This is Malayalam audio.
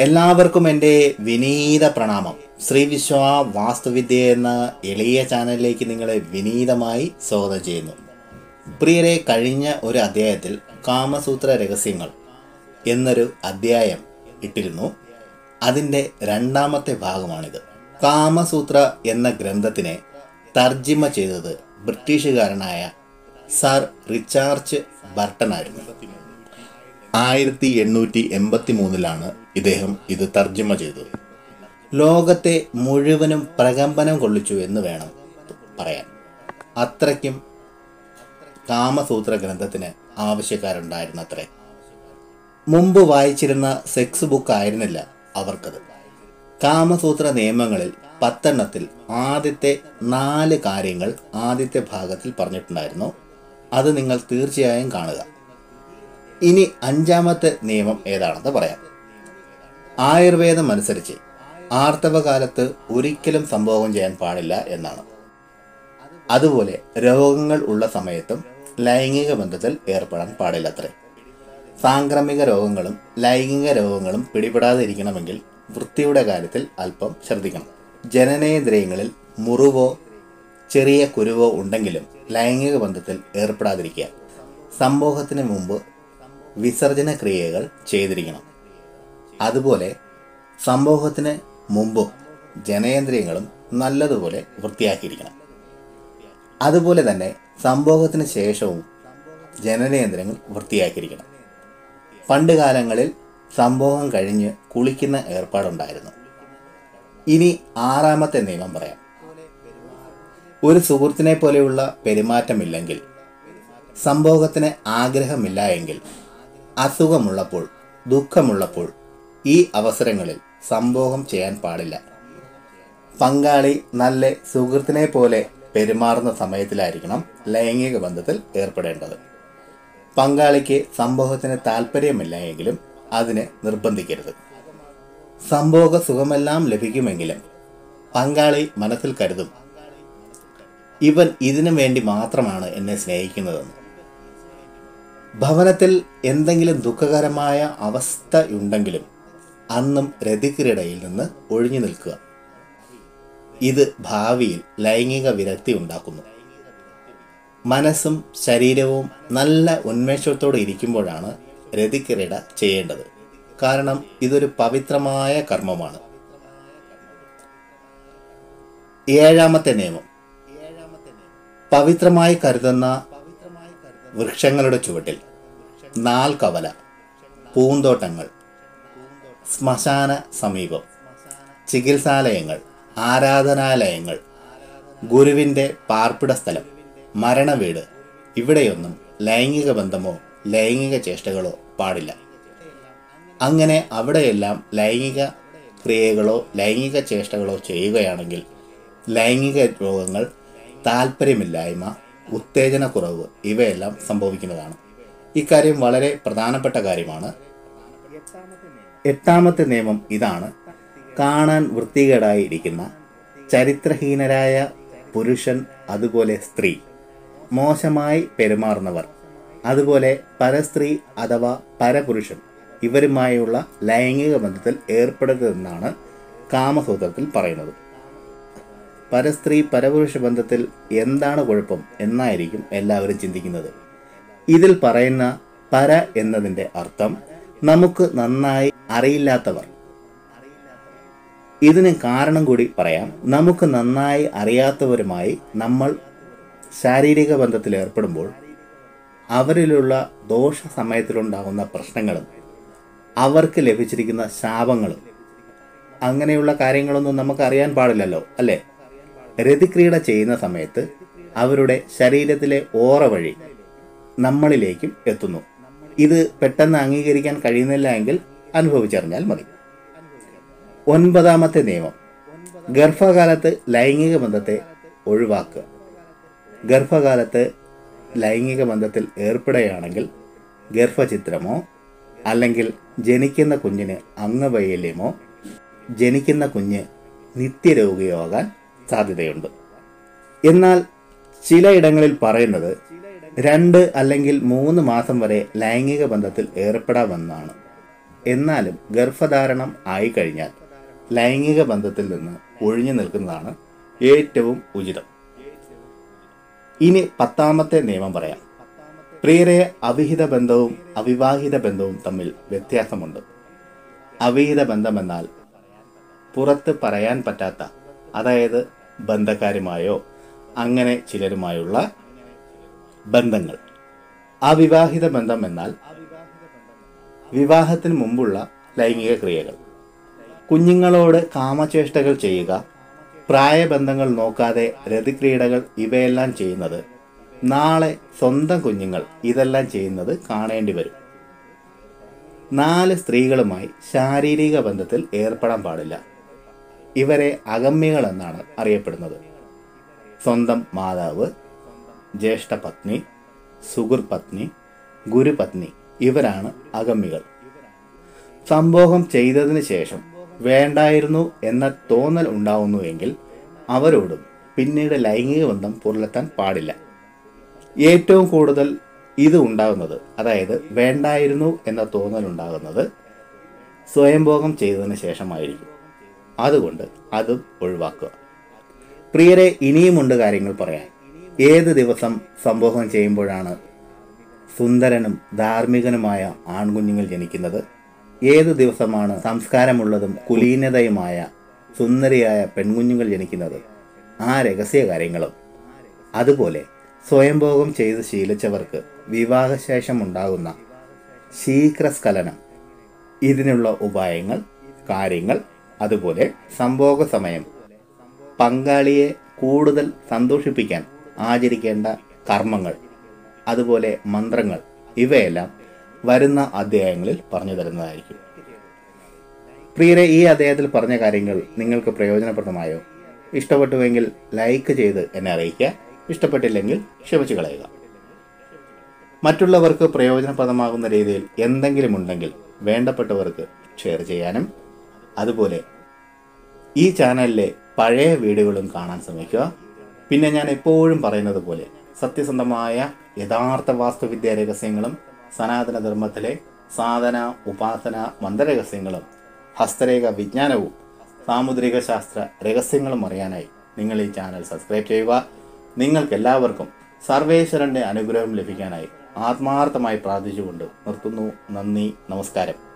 എല്ലാവർക്കും എന്റെ വിനീത പ്രണാമം. ശ്രീ വിശ്വ വാസ്തുവിദ്യ എന്ന എളിയ ചാനലിലേക്ക് നിങ്ങളെ വിനീതമായി സ്വാഗതം ചെയ്യുന്നു. പ്രിയരെ കഴിഞ്ഞ ഒരു അധ്യായത്തിൽ കാമസൂത്ര രഹസ്യങ്ങൾ എന്നൊരു അധ്യായം ഇട്ടിരുന്നു. അതിന്റെ രണ്ടാമത്തെ ഭാഗമാണിത്. കാമസൂത്ര എന്ന ഗ്രന്ഥത്തിനെ തർജിമ ചെയ്തത് ബ്രിട്ടീഷുകാരനായ സർ റിച്ചാർഡ് ബർട്ടനായിരുന്നു. ആയിരത്തി എണ്ണൂറ്റി എൺപത്തി മൂന്നിലാണ് ഇദ്ദേഹം ഇത് തർജമ ചെയ്തത്. ലോകത്തെ മുഴുവനും പ്രകമ്പനം കൊള്ളിച്ചു എന്ന് വേണം പറയാൻ. അത്രയ്ക്കും കാമസൂത്ര ഗ്രന്ഥത്തിന് ആവശ്യക്കാരുണ്ടായിരുന്നത്രേ. മുമ്പ് വായിച്ചിരുന്ന സെക്സ് ബുക്ക് ആയിരുന്നില്ല അവർക്കത്. കാമസൂത്ര നിയമങ്ങളിൽ പത്തെണ്ണത്തിൽ ആദ്യത്തെ നാല് കാര്യങ്ങൾ ആദ്യത്തെ ഭാഗത്തിൽ പറഞ്ഞിട്ടുണ്ടായിരുന്നു. അത് നിങ്ങൾ തീർച്ചയായും കാണുക. ഇനി അഞ്ചാമത്തെ നിയമം ഏതാണെന്ന് പറയാം. ആയുർവേദം അനുസരിച്ച് ആർത്തവകാലത്ത് ഒരിക്കലും സംഭോഗം ചെയ്യാൻ പാടില്ല എന്നാണ്. അതുപോലെ രോഗങ്ങൾ ഉള്ള സമയത്തും ലൈംഗിക ബന്ധത്തിൽ ഏർപ്പെടാൻ പാടില്ലത്രേ. സാംക്രമിക രോഗങ്ങളും ലൈംഗിക രോഗങ്ങളും പിടിപെടാതിരിക്കണമെങ്കിൽ വൃത്തിയുടെ കാര്യത്തിൽ അല്പം ശ്രദ്ധിക്കണം. ജനനേന്ദ്രിയങ്ങളിൽ മുറിവോ ചെറിയ കുരുവോ ഉണ്ടെങ്കിലും ലൈംഗിക ബന്ധത്തിൽ ഏർപ്പെടാതിരിക്കുക. സംഭോഗത്തിന് മുമ്പ് വിസർജന ക്രിയകൾ ചെയ്തിരിക്കണം. അതുപോലെ സംഭോഗത്തിന് മുമ്പും ജനേന്ദ്രിയങ്ങളും നല്ലതുപോലെ വൃത്തിയാക്കിയിരിക്കണം. അതുപോലെ തന്നെ സംഭവത്തിന് ശേഷവും ജനനേന്ദ്രങ്ങൾ വൃത്തിയാക്കിയിരിക്കണം. പണ്ട് കാലങ്ങളിൽ സംഭവം കഴിഞ്ഞ് കുളിക്കുന്ന ഏർപ്പാടുണ്ടായിരുന്നു. ഇനി ആറാമത്തെ നിയമം പറയാം. ഒരു സുഹൃത്തിനെ പോലെയുള്ള പെരുമാറ്റമില്ലെങ്കിൽ സംഭവത്തിന് ആഗ്രഹമില്ല എങ്കിൽ അസുഖമുള്ളപ്പോൾ ദുഃഖമുള്ളപ്പോൾ ഈ അവസരങ്ങളിൽ സംഭോഗം ചെയ്യാൻ പാടില്ല. പങ്കാളി നല്ല സുഹൃത്തിനെ പോലെ പെരുമാറുന്ന സമയത്തിലായിരിക്കണം ലൈംഗിക ബന്ധത്തിൽ ഏർപ്പെടേണ്ടത്. പങ്കാളിക്ക് സംഭവത്തിന് താല്പര്യമില്ല എങ്കിലും അതിനെ നിർബന്ധിക്കരുത്. സംഭോഗ സുഖമെല്ലാം ലഭിക്കുമെങ്കിലും പങ്കാളി മനസ്സിൽ കരുതും. ഇവൻ ഇതിനു വേണ്ടി മാത്രമാണ് എന്നെ സ്നേഹിക്കുന്നതെന്ന്. ഭവനത്തിൽ എന്തെങ്കിലും ദുഃഖകരമായ അവസ്ഥയുണ്ടെങ്കിലും അന്നും രതിക്കിരടയിൽ നിന്ന് ഒഴിഞ്ഞു നിൽക്കുക. ഇത് ഭാവിയിൽ ലൈംഗിക വിരക്തി ഉണ്ടാക്കുന്നു. മനസ്സും ശരീരവും നല്ല ഉന്മേഷത്തോടെ ഇരിക്കുമ്പോഴാണ് രതിക്കിരട ചെയ്യേണ്ടത്. കാരണം ഇതൊരു പവിത്രമായ കർമ്മമാണ്. ഏഴാമത്തെ നിയമം. പവിത്രമായി കരുതുന്ന വൃക്ഷങ്ങളുടെ ചുവട്ടിൽ നാൽ കവല പൂന്തോട്ടങ്ങൾ ശ്മശാന സമീപം ചികിത്സാലയങ്ങൾ ആരാധനാലയങ്ങൾ ഗുരുവിന്റെ പാർപ്പിട സ്ഥലം മരണവീട്. ഇവിടെയൊന്നും ലൈംഗിക ബന്ധമോ ലൈംഗിക ചേഷ്ടകളോ പാടില്ല. അങ്ങനെ അവിടെയെല്ലാം ലൈംഗിക ക്രിയകളോ ലൈംഗിക ചേഷ്ടകളോ ചെയ്യുകയാണെങ്കിൽ ലൈംഗിക രോഗങ്ങൾ താല്പര്യമില്ലായ്മ ഉത്തേജനക്കുറവ് ഇവയെല്ലാം സംഭവിക്കുന്നതാണ്. ഇക്കാര്യം വളരെ പ്രധാനപ്പെട്ട കാര്യമാണ്. എട്ടാമത്തെ നിയമം ഇതാണ്. കാണാൻ വൃത്തികേടായിരിക്കുന്ന ചരിത്രഹീനരായ പുരുഷൻ അതുപോലെ സ്ത്രീ. മോശമായി പെരുമാറുന്നവർ അതുപോലെ പരസ്ത്രീ അഥവാ പരപുരുഷൻ ഇവരുമായുള്ള ലൈംഗിക ബന്ധത്തിൽ ഏർപ്പെടരുതെന്നാണ് കാമസൂത്രത്തിൽ പറയുന്നത്. പരസ്ത്രീ പരപുരുഷ ബന്ധത്തിൽ എന്താണ് കുഴപ്പം എന്നായിരിക്കും എല്ലാവരും ചിന്തിക്കുന്നത്. ഇതിൽ പറയുന്ന പര എന്നതിന്റെ അർത്ഥം നമുക്ക് നന്നായി അറിയില്ലാത്തവർ. ഇതിന് കാരണം കൂടി പറയാം. നമുക്ക് നന്നായി അറിയാത്തവരുമായി നമ്മൾ ശാരീരിക ബന്ധത്തിൽ ഏർപ്പെടുമ്പോൾ അവരിലുള്ള ദോഷ സമയത്തിലുണ്ടാകുന്ന പ്രശ്നങ്ങളും അവർക്ക് ലഭിച്ചിരിക്കുന്ന ശാപങ്ങളും അങ്ങനെയുള്ള കാര്യങ്ങളൊന്നും നമുക്ക് അറിയാൻ പാടില്ലല്ലോ അല്ലേ? രതിക്രീഡ ചെയ്യുന്ന സമയത്ത് അവരുടെ ശരീരത്തിലെ ഓറ വഴി നമ്മളിലേക്കും എത്തുന്നു. ഇത് പെട്ടെന്ന് അംഗീകരിക്കാൻ കഴിയുന്നില്ല എങ്കിൽ അനുഭവിച്ചറിഞ്ഞാൽ മതി. ഒൻപതാമത്തെ നിയമം. ഗർഭകാലത്ത് ലൈംഗിക ബന്ധത്തെ ഒഴിവാക്കുക. ഗർഭകാലത്ത് ലൈംഗിക ബന്ധത്തിൽ ഏർപ്പെടുകയാണെങ്കിൽ ഗർഭചിത്രമോ അല്ലെങ്കിൽ ജനിക്കുന്ന കുഞ്ഞിന് അംഗവൈകല്യമോ ജനിക്കുന്ന കുഞ്ഞ് നിത്യരോഗിയോ ആകാൻ സാധ്യതയുണ്ട്. എന്നാൽ ചിലയിടങ്ങളിൽ പറയുന്നത് രണ്ട് അല്ലെങ്കിൽ മൂന്ന് മാസം വരെ ലൈംഗിക ബന്ധത്തിൽ ഏർപ്പെടാമെന്നാണ്. എന്നാലും ഗർഭധാരണം ആയി കഴിഞ്ഞാൽ ലൈംഗിക ബന്ധത്തിൽ നിന്ന് ഒഴിഞ്ഞു നിൽക്കുന്നതാണ് ഏറ്റവും ഉചിതം. ഇനി പത്താമത്തെ നിയമം പറയാം. പ്രിയരെ അവിഹിത ബന്ധവും അവിവാഹിത ബന്ധവും തമ്മിൽ വ്യത്യാസമുണ്ട്. അവിഹിത ബന്ധമെന്നാൽ പുറത്ത് പറയാൻ പറ്റാത്ത അതായത് ബന്ധക്കാരുമായോ അങ്ങനെ ചിലരുമായുള്ള ബന്ധങ്ങൾ. അവിവാഹിത ബന്ധം എന്നാൽ വിവാഹത്തിന് മുമ്പുള്ള ലൈംഗിക ക്രിയകൾ. കുഞ്ഞുങ്ങളോട് കാമചേഷ്ടകൾ ചെയ്യുക പ്രായബന്ധങ്ങൾ നോക്കാതെ രതിക്രീഡകൾ ഇവയെല്ലാം ചെയ്യുന്നത് നാളെ സ്വന്തം കുഞ്ഞുങ്ങൾ ഇതെല്ലാം ചെയ്യുന്നത് കാണേണ്ടി വരും. നാല് സ്ത്രീകളുമായി ശാരീരിക ബന്ധത്തിൽ ഏർപ്പെടാൻ പാടില്ല. ഇവരെ അഗമ്യകൾ എന്നാണ് അറിയപ്പെടുന്നത്. സ്വന്തം മാതാവ് ജ്യേഷ്ഠ പത്നി സുഹൃപത്നി ഗുരുപത്നി ഇവരാണ് അഗമ്യകൾ. സംഭോഗം ചെയ്തതിന് ശേഷം വേണ്ടായിരുന്നു എന്ന തോന്നൽ ഉണ്ടാവുന്നുവെങ്കിൽ അവരോടും പിന്നീട് ലൈംഗിക ബന്ധം പുലർത്താൻ പാടില്ല. ഏറ്റവും കൂടുതൽ ഇത് ഉണ്ടാകുന്നത് അതായത് വേണ്ടായിരുന്നു എന്ന തോന്നൽ ഉണ്ടാകുന്നത് സ്വയംഭോഗം ചെയ്തതിന് ശേഷമായിരിക്കും. അതുകൊണ്ട് അതും ഒഴിവാക്കുക. പ്രിയരെ ഇനിയുമുണ്ട് കാര്യങ്ങൾ പറയാൻ. ഏത് ദിവസം സംഭോഗം ചെയ്യുമ്പോഴാണ് സുന്ദരനും ധാർമ്മികനുമായ ആൺകുഞ്ഞുങ്ങൾ ജനിക്കുന്നത്? ഏത് ദിവസമാണ് സംസ്കാരമുള്ളതും കുലീനതയുമായ സുന്ദരിയായ പെൺകുഞ്ഞുങ്ങൾ ജനിക്കുന്നത്? ആ രഹസ്യ കാര്യങ്ങളും. അതുപോലെ സ്വയംഭോഗം ചെയ്ത് ശീലിച്ചവർക്ക് വിവാഹശേഷം ഉണ്ടാകുന്ന ശീഘ്രസ്ഖലനം. ഇതിനുള്ള ഉപായങ്ങൾ കാര്യങ്ങൾ അതുപോലെ സംഭോഗ സമയം. പങ്കാളിയെ കൂടുതൽ സന്തോഷിപ്പിക്കാൻ ആചരിക്കേണ്ട കർമ്മങ്ങൾ അതുപോലെ മന്ത്രങ്ങൾ ഇവയെല്ലാം വരുന്ന അധ്യായങ്ങളിൽ പറഞ്ഞു തരുന്നതായിരിക്കും. പ്രിയരെ ഈ അദ്ദേഹത്തിൽ പറഞ്ഞ കാര്യങ്ങൾ നിങ്ങൾക്ക് പ്രയോജനപ്രദമായോ? ഇഷ്ടപ്പെട്ടുവെങ്കിൽ ലൈക്ക് ചെയ്ത് എന്നെ അറിയിക്കുക. ഇഷ്ടപ്പെട്ടില്ലെങ്കിൽ ക്ഷമിച്ചു കളയുക. മറ്റുള്ളവർക്ക് പ്രയോജനപ്രദമാകുന്ന രീതിയിൽ എന്തെങ്കിലും ഉണ്ടെങ്കിൽ വേണ്ടപ്പെട്ടവർക്ക് ഷെയർ ചെയ്യാനും അതുപോലെ ഈ ചാനലിലെ പഴയ വീഡിയോകളും കാണാൻ ശ്രമിക്കുക. പിന്നെ ഞാൻ എപ്പോഴും പറയുന്നത് പോലെ സത്യസന്ധമായ യഥാർത്ഥ വാസ്തുവിദ്യ രഹസ്യങ്ങളും സനാതന ധർമ്മത്തിലെ സാധന ഉപാസന മന്ത്രരഹസ്യങ്ങളും ഹസ്തരേഖ വിജ്ഞാനവും സാമുദ്രിക ശാസ്ത്ര രഹസ്യങ്ങളും അറിയാനായി നിങ്ങൾ ഈ ചാനൽ സബ്സ്ക്രൈബ് ചെയ്യുക. നിങ്ങൾക്ക് എല്ലാവർക്കും സർവേശ്വരന്റെ അനുഗ്രഹം ലഭിക്കാനായി ആത്മാർത്ഥമായി പ്രാർത്ഥിച്ചുകൊണ്ട് നിർത്തുന്നു. നന്ദി നമസ്കാരം.